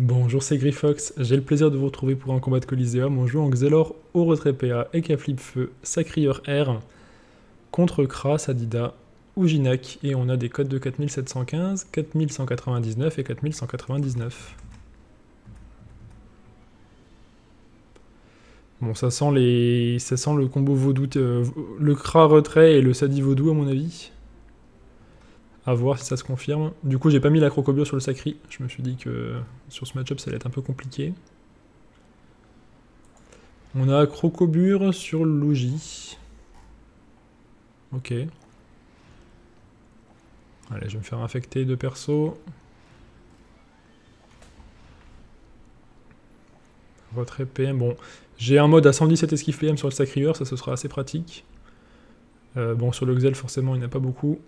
Bonjour, c'est Grifox. J'ai le plaisir de vous retrouver pour un combat de Coliseum. En Xelor au retrait PA, Eka Flip Feu, Sacrieur R, contre Kra, Sadida ou Jinak. Et on a des codes de 4715, 4199 et 4199. Bon, ça sent, les... ça sent le combo vaudou, euh, le Kra retrait et le Sadi vaudou à mon avis. A voir si ça se confirme. Du coup, j'ai pas mis la crocobure sur le sacri. Je me suis dit que sur ce match-up, ça allait être un peu compliqué. On a crocobure sur logis. Ok. Allez, je vais me faire infecter de perso. Retrait PM. Bon, j'ai un mode à 117 esquive PM sur le sacrieur, ça ce sera assez pratique. Euh, bon, sur le Xel, forcément, il n'y en a pas beaucoup.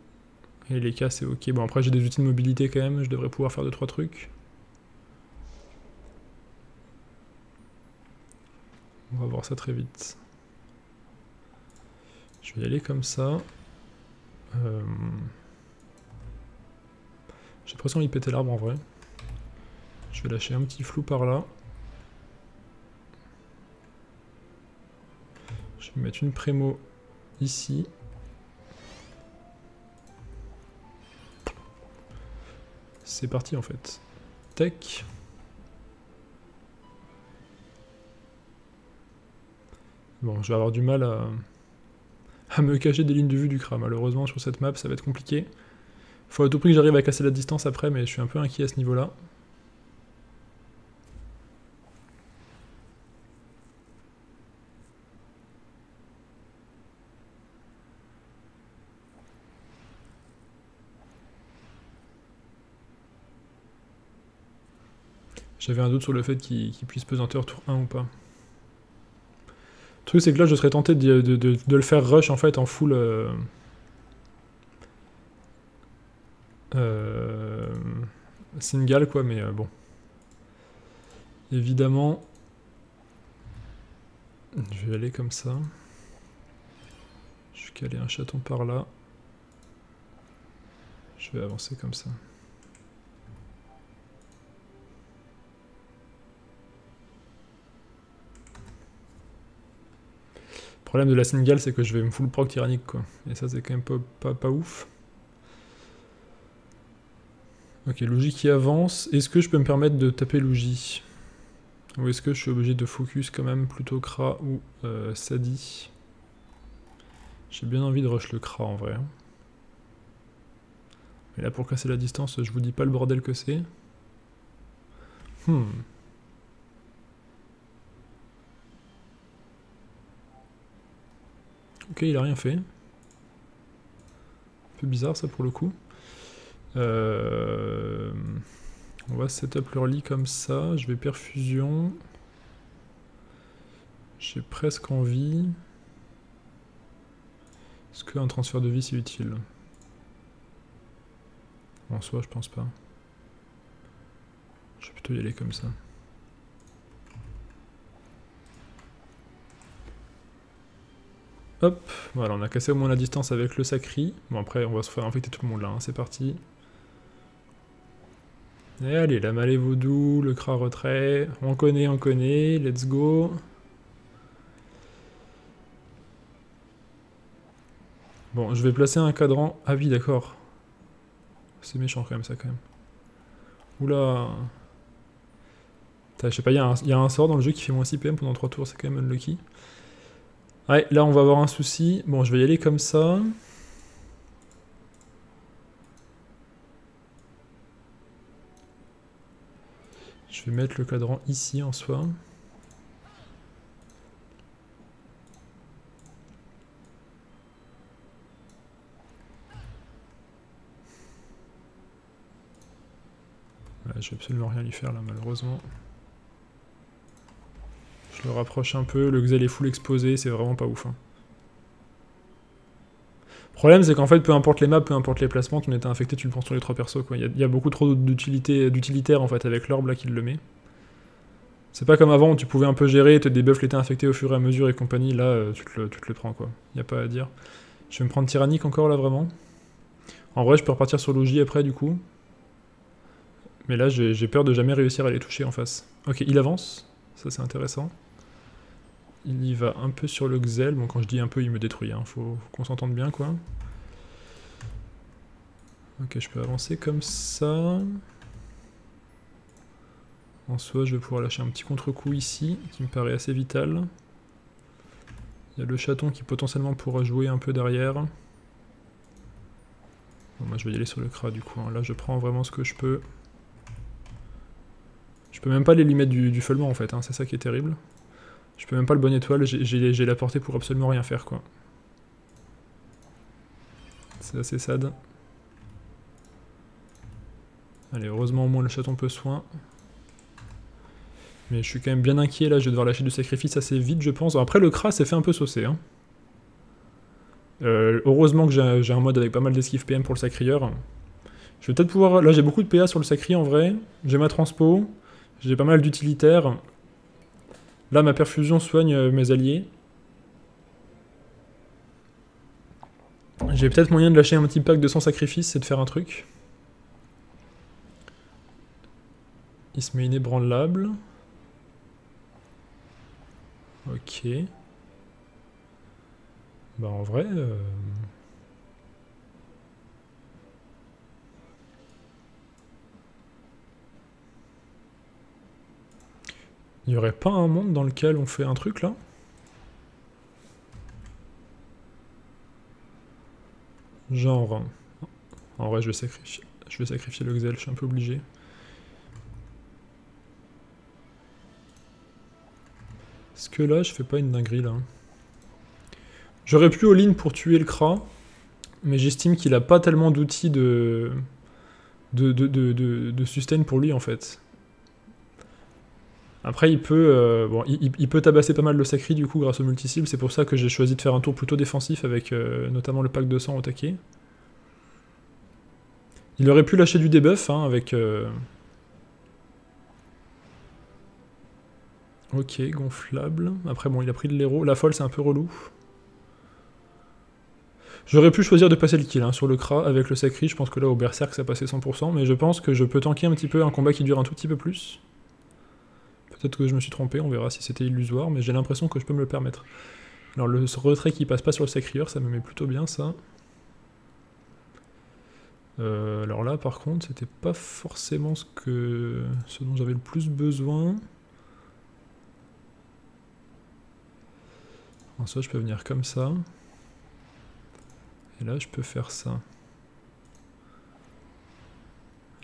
Et les cas, c'est ok. Bon, après, j'ai des outils de mobilité quand même. Je devrais pouvoir faire 2-3 trucs. On va voir ça très vite. Je vais y aller comme ça. Euh... J'ai l'impression d'y péter l'arbre en vrai. Je vais lâcher un petit flou par là. Je vais mettre une prémo ici. C'est parti en fait. Tech. Bon, je vais avoir du mal à, me cacher des lignes de vue du cra. Malheureusement, sur cette map, ça va être compliqué. Faut à tout prix que j'arrive à casser la distance après, mais je suis un peu inquiet à ce niveau-là. J'avais un doute sur le fait qu'il puisse pesanteur tour 1 ou pas. Le truc c'est que là je serais tenté de, le faire rush en fait en full... Euh, euh, single quoi mais euh, bon. Évidemment... Je vais aller comme ça. Je vais caler un chaton par là. Je vais avancer comme ça. Problème de la Singal, c'est que je vais me full proc tyrannique, quoi. Et ça, c'est quand même pas, ouf. Ok, Logi qui avance. Est-ce que je peux me permettre de taper Logi Ou est-ce que je suis obligé de focus quand même plutôt Kra ou euh, Sadi? J'ai bien envie de rush le Kra en vrai. Mais là, pour casser la distance, je vous dis pas le bordel que c'est. Hmm. Ok, il a rien fait. Un peu bizarre ça pour le coup. Euh, on va setup leur lit comme ça. Je vais perfusion. J'ai presque envie. Est-ce qu'un transfert de vie c'est utile? En soi, je pense pas. Je vais plutôt y aller comme ça. Hop, voilà, on a cassé au moins la distance avec le sacri. Bon, après, on va se faire infecter tout le monde là, hein, c'est parti. Et allez, la malée vaudou, le cra retrait, on connaît, on connaît, let's go. Bon, je vais placer un cadran. Ah oui, d'accord. C'est méchant quand même, ça, quand même. Oula. Je sais pas, il y, y, a un sort dans le jeu qui fait moins 6 PM pendant 3 tours, c'est quand même unlucky. Ouais, là on va avoir un souci. Bon, je vais y aller comme ça. Je vais mettre le cadran ici en soi. je vais absolument rien lui faire là malheureusement. Je le rapproche un peu, le Xel est full exposé, c'est vraiment pas ouf. Hein. Le problème c'est qu'en fait, peu importe les maps, peu importe les placements, ton état infecté, tu le prends sur les trois persos. Il, y a, beaucoup trop d'utilitaires en fait avec l'orbe là qui le met. C'est pas comme avant où tu pouvais un peu gérer, te débuff l'état infecté au fur et à mesure et compagnie, là euh, tu, te le, prends quoi. Y a pas à dire. Je vais me prendre tyrannique encore là vraiment. En vrai je peux repartir sur Logi après du coup. Mais là, j'ai peur de jamais réussir à les toucher en face. Ok, il avance. Ça, c'est intéressant. Il y va un peu sur le Xel. Bon, quand je dis un peu, il me détruit. Hein. Faut, qu'on s'entende bien, quoi. Ok, je peux avancer comme ça. En soi, je vais pouvoir lâcher un petit contre-coup ici, qui me paraît assez vital. Il y a le chaton qui potentiellement pourra jouer un peu derrière. Moi je vais y aller sur le cra du coup. Hein. Là, je prends vraiment ce que je peux. Je peux même pas les lui mettre du, du en fait, hein. c'est ça qui est terrible. Je peux même pas le bon étoile, j'ai la portée pour absolument rien faire quoi. C'est assez sad. Allez, heureusement au moins le chaton peut soin. Mais je suis quand même bien inquiet là, je vais devoir lâcher du sacrifice assez vite je pense. Après le Kra s'est fait un peu saucer. Hein. Euh, heureusement que j'ai un mode avec pas mal d'esquive PM pour le sacrieur. Je vais peut-être pouvoir... Là j'ai beaucoup de PA sur le sacri en vrai. J'ai ma transpo. J'ai pas mal d'utilitaires. Là ma perfusion soigne euh, mes alliés. J'ai peut-être moyen de lâcher un petit pack de sans sacrifice et de faire un truc. Il se met inébranlable. Ok. Bah en vrai... Euh, il y aurait pas un monde dans lequel on fait un truc là? Genre... En vrai je vais sacrifier, le Xel, je suis un peu obligé. Est-ce que là, je fais pas une dinguerie, là? J'aurais pu all-in pour tuer le Kra, mais j'estime qu'il a pas tellement d'outils de... De, de, sustain pour lui, en fait. Après, il peut, euh, bon, il, peut tabasser pas mal le sacri, du coup, grâce au multi-cible. C'est pour ça que j'ai choisi de faire un tour plutôt défensif avec euh, notamment le pack de sang au taquet. Il aurait pu lâcher du debuff, hein, avec... Euh, Ok, gonflable. Après, bon, il a pris de l'héros. La folle, c'est un peu relou. J'aurais pu choisir de passer le kill hein, sur le Kra avec le Sacri. Je pense que là, au Berserk, ça passait 100%. Mais je pense que je peux tanker un petit peu un combat qui dure un tout petit peu plus. Peut-être que je me suis trompé, on verra si c'était illusoire. Mais j'ai l'impression que je peux me le permettre. Alors, le retrait qui passe pas sur le Sacrieur, ça me met plutôt bien, ça. Euh, alors là, par contre, c'était pas forcément ce, dont j'avais le plus besoin. En soit, je peux venir comme ça. Et là, je peux faire ça.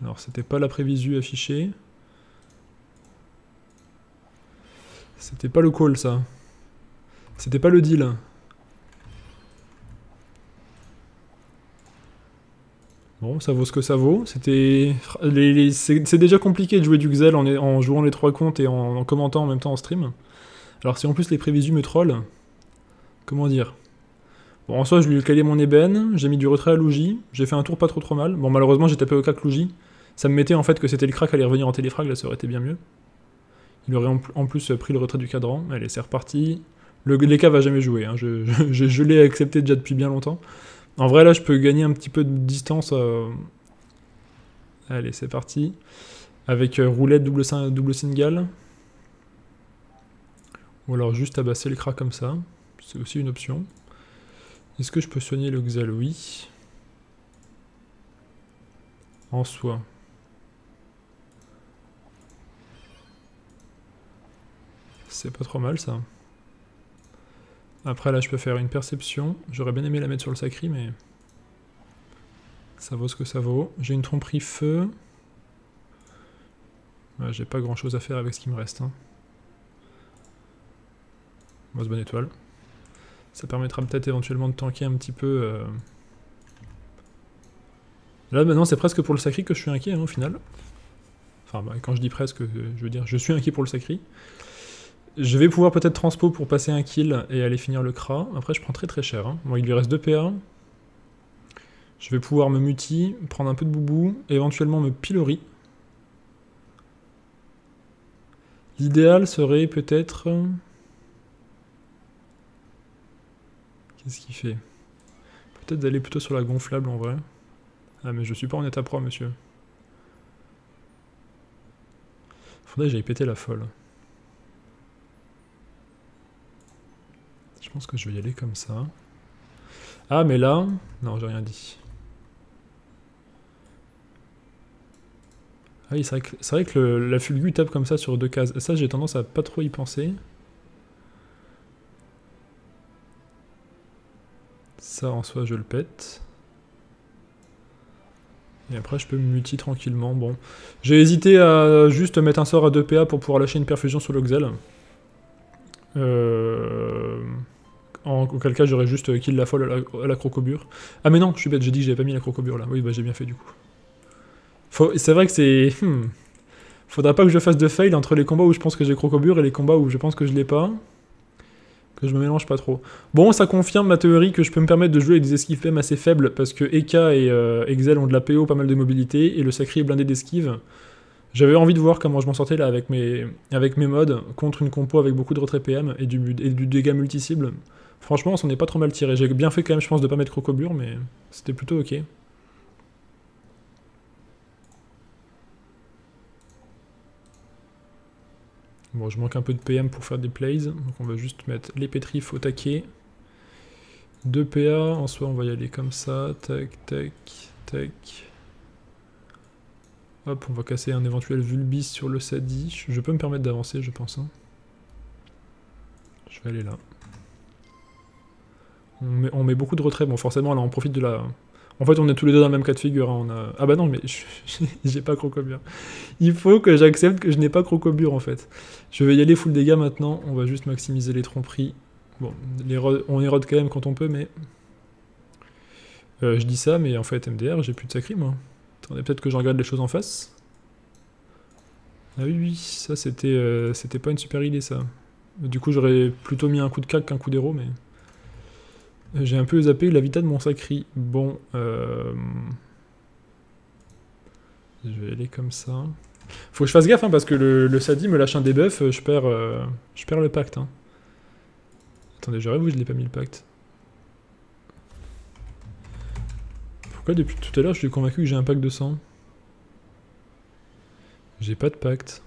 Alors, c'était pas la prévisu affichée. C'était pas le call, ça. C'était pas le deal. Bon, ça vaut ce que ça vaut. C'était, c'est déjà compliqué de jouer du Xel en, jouant les trois comptes et en, en, commentant en même temps en stream. Alors si en plus les prévisus me trollent, Comment dire? Bon, en soi, je lui ai calé mon ébène, j'ai mis du retrait à Louji, j'ai fait un tour pas trop trop mal. Bon, malheureusement, j'ai tapé au cac Louji. Ça me mettait en fait que c'était le crack à aller revenir en téléfrag, là ça aurait été bien mieux. Il aurait en plus pris le retrait du cadran. Allez, c'est reparti. Le Leka va jamais jouer, hein. je, l'ai accepté déjà depuis bien longtemps. En vrai, là, je peux gagner un petit peu de distance. Euh. Allez, c'est parti. Avec euh, roulette double, double single. Ou alors juste abasser le crack comme ça. C'est aussi une option. Est-ce que je peux soigner le Xaloui En soi. C'est pas trop mal ça. Après là je peux faire une perception. J'aurais bien aimé la mettre sur le sacri mais... Ça vaut ce que ça vaut. J'ai une tromperie feu. J'ai pas grand chose à faire avec ce qui me reste. Hein. Moi, bonne étoile. Ça permettra peut-être éventuellement de tanker un petit peu... Euh. Là maintenant c'est presque pour le sacri que je suis inquiet hein, au final. Enfin bah, quand je dis presque, je veux dire je suis inquiet pour le sacri. Je vais pouvoir peut-être transpo pour passer un kill et aller finir le Kra. Après je prends très très cher. Hein. Bon il lui reste 2 PA. Je vais pouvoir me muti, prendre un peu de boubou, éventuellement me pilori. L'idéal serait peut-être... Qu'est-ce qu'il fait? Peut-être d'aller plutôt sur la gonflable en vrai. Ah mais je suis pas en état pro monsieur. Faudrait que j'aille péter la folle. Pense que je vais y aller comme ça. Ah, mais là... Non, j'ai rien dit. Ah oui, c'est vrai que, la fulgu tape comme ça sur deux cases. Ça, j'ai tendance à pas trop y penser. Ça, en soi, je le pète. Et après, je peux me multi tranquillement. Bon. J'ai hésité à juste mettre un sort à 2 PA pour pouvoir lâcher une perfusion sur l'Oxel. Euh... En auquel cas, j'aurais juste kill la folle à la, crocobure. Ah, mais non, je suis bête, j'ai dit que j'avais pas mis la crocobure là. Oui, bah j'ai bien fait du coup. C'est vrai que c'est... Hmm. Faudra pas que je fasse de fail entre les combats où je pense que j'ai crocobure et les combats où je pense que je l'ai pas. Que je me mélange pas trop. Bon, ça confirme ma théorie que je peux me permettre de jouer avec des esquives même assez faibles parce que Eka et euh, Excel ont de la PO, pas mal de mobilité, et le sacré est blindé d'esquive. J'avais envie de voir comment je m'en sortais là avec mes, avec mes mods contre une compo avec beaucoup de retrait PM et du, et du dégât multi-cible. Franchement, on s'en est pas trop mal tiré. J'ai bien fait quand même, je pense, de pas mettre crocobure, mais c'était plutôt ok. Bon, je manque un peu de PM pour faire des plays, donc on va juste mettre les pétrifs au taquet. 2 PA, en soi on va y aller comme ça, tac, tac, tac. Hop, on va casser un éventuel Vulbis sur le Sadi. Je peux me permettre d'avancer, je pense. Hein. Je vais aller là. On met, beaucoup de retrait, bon forcément là on profite de la... En fait on est tous les deux dans le même cas de figure, hein. on a... Ah bah non mais j'ai pas crocobure. Il faut que j'accepte que je n'ai pas crocobure en fait. Je vais y aller full dégâts maintenant, on va juste maximiser les tromperies. Bon, on érode quand même quand on peut mais... Euh, je dis ça mais en fait MDR j'ai plus de sacri moi. Attendez peut-être que je regarde les choses en face. Ah oui oui, ça c'était euh, c'était pas une super idée ça. Du coup j'aurais plutôt mis un coup de cac qu'un coup d'héros mais... J'ai un peu zappé la vita de mon sacri. Bon, euh... je vais aller comme ça. Faut que je fasse gaffe hein, parce que le, le, Sadi me lâche un debuff, je perds, euh... je perds le pacte. Hein. Attendez, j'aurais vu, je l'ai pas mis le pacte? Pourquoi depuis tout à l'heure je suis convaincu que j'ai un pacte de sang J'ai pas de pacte.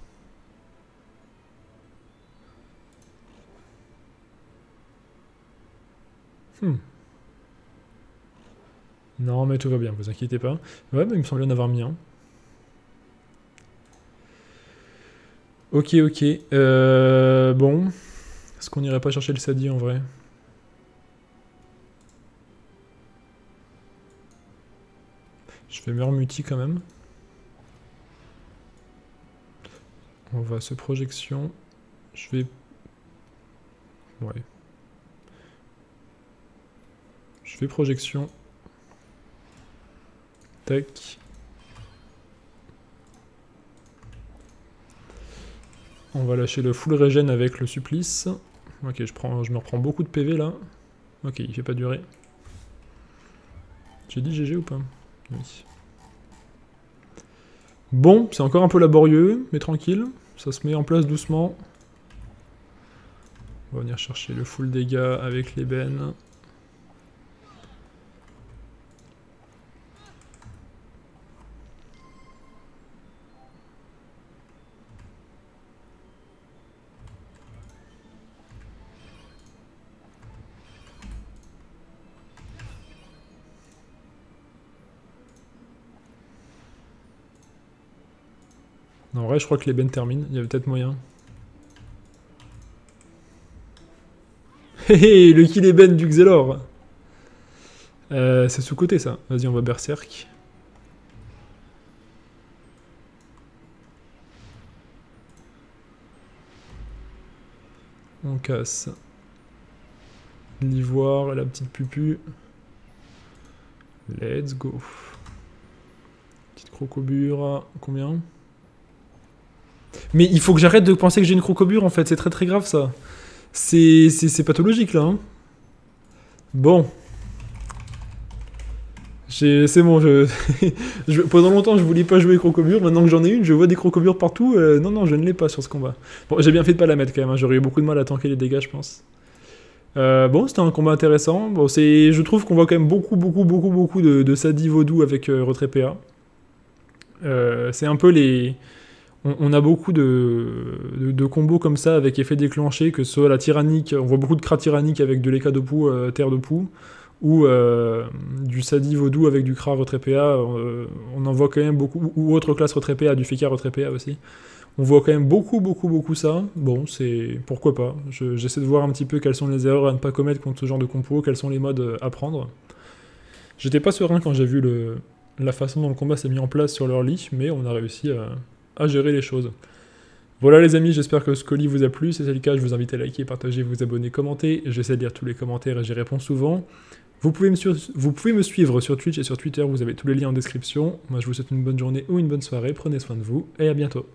Hmm. Non, mais tout va bien, vous inquiétez pas. Ouais, mais il me semblait en avoir mis un. Ok, ok. Euh, bon. Est-ce qu'on irait pas chercher le Sadi en vrai? Je vais me muti quand même. On va se projection. Je vais... Ouais. Projection. Tac. On va lâcher le full régène avec le supplice. Ok, je, prends, je me reprends beaucoup de PV là. Ok, il fait pas durer. J'ai dit GG ou pas? Bon, c'est encore un peu laborieux, mais tranquille. Ça se met en place doucement. On va venir chercher le full dégâts avec l'ébène. En vrai, je crois que les bennes terminent. Il y avait peut-être moyen. Hé le kill ben du Xelor euh, C'est sous-côté ça. Vas-y, on va berserk. On casse l'ivoire, la petite pupu. Let's go. Petite crocobure, combien? Mais il faut que j'arrête de penser que j'ai une crocobure en fait, c'est très très grave ça. C'est pathologique là. Hein. bon. C'est bon, pendant longtemps je voulais pas jouer crocobure, maintenant que j'en ai une, je vois des crocobures partout. Euh, non, non, je ne l'ai pas sur ce combat. Bon, j'ai bien fait de pas la mettre quand même, hein. j'aurais eu beaucoup de mal à tanker les dégâts, je pense. Euh, bon, c'était un combat intéressant. Bon, je trouve qu'on voit quand même beaucoup, beaucoup, beaucoup, beaucoup de, de Sadi Vaudou avec euh, retrait PA. c'est un peu les on, a beaucoup de, combos comme ça avec effet déclenché, que ce soit la tyrannique, on voit beaucoup de cras tyranniques avec de l'éca de poux, euh, terre de poux, ou euh, du sadi vaudou avec du cra retrait euh, on en voit quand même beaucoup, ou autre classe retrait PA, du fika retrait aussi. On voit quand même beaucoup, beaucoup, beaucoup ça. Bon, c'est pourquoi pas. J'essaie de voir un petit peu quelles sont les erreurs à ne pas commettre contre ce genre de compo, quels sont les modes à prendre. J'étais pas serein quand j'ai vu la façon dont le combat s'est mis en place sur leur lit, mais on a réussi à, à gérer les choses. Voilà les amis, j'espère que ce colis vous a plu. Si c'est le cas, je vous invite à liker, partager, vous abonner, commenter. J'essaie de lire tous les commentaires et j'y réponds souvent. Vous pouvez, me vous pouvez me suivre sur Twitch et sur Twitter, vous avez tous les liens en description. Moi je vous souhaite une bonne journée ou une bonne soirée, prenez soin de vous et à bientôt.